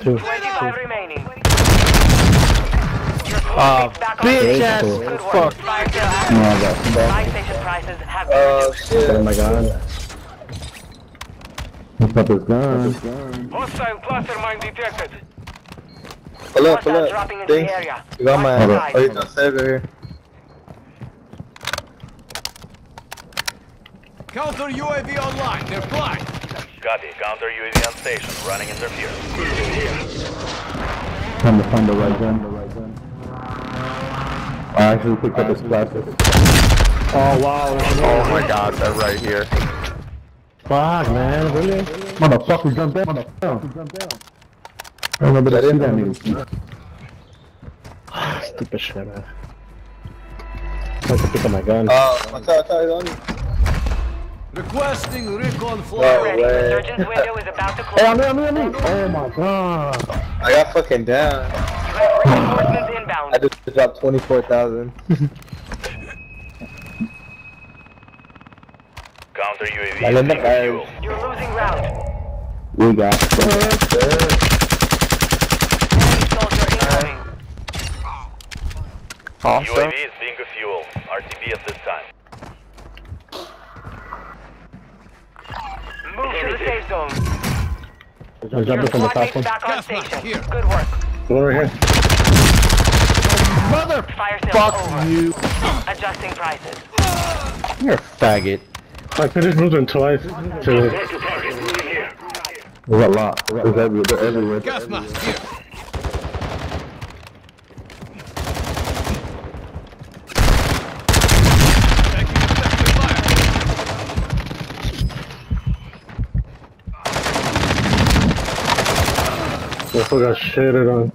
Two. 25 remaining. Ah, bitch ass fuck. Fire sale No, I got some Buy station prices have been Oh reduced. Oh my god. What's up his gun? Hostile cluster mine detected. Pull up, pull Hostiles up. dropping into Things. the area. You got my. Watch Oh, you don't save it here. Counter UAV online. They're flying. Copy. Counter UAV on station. Running interference. Time to find the right gun. The right gun. I actually picked up his plastic. Oh wow. Oh my god, they're right here. Fuck man, really? Motherfucker, jump down. Motherfucker, jump down. I remember that shit that ah, nigga. Stupid shit, man. I have to pick up my gun. Oh, watch out, watch out, he's on you. Requesting recon No flyover. Ready. way. Resurgence window is about to Hey, close. I'm here, I'm here, I'm here. Oh my god. I got fucking down. You have reinforcements inbound. I just dropped 24,000. Counter UAV I let is the being. You're losing ground. We got. Enemy soldier incoming. Awesome. UAV is being a fuel. RTB at this the safe zone. I'm jumping from the squad top one. back on station. here. Good work. Over here. Fire Fuck over. you. Adjusting prices. You're a faggot. I finished moving twice. To... There's a lot. There's everywhere. Everywhere. Gas mask here. I got shitted on.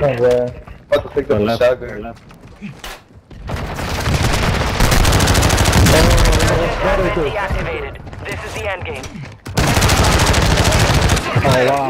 No way. About to pick up a left. shotgun. Resurgence has been deactivated. This is the end game. Oh wow.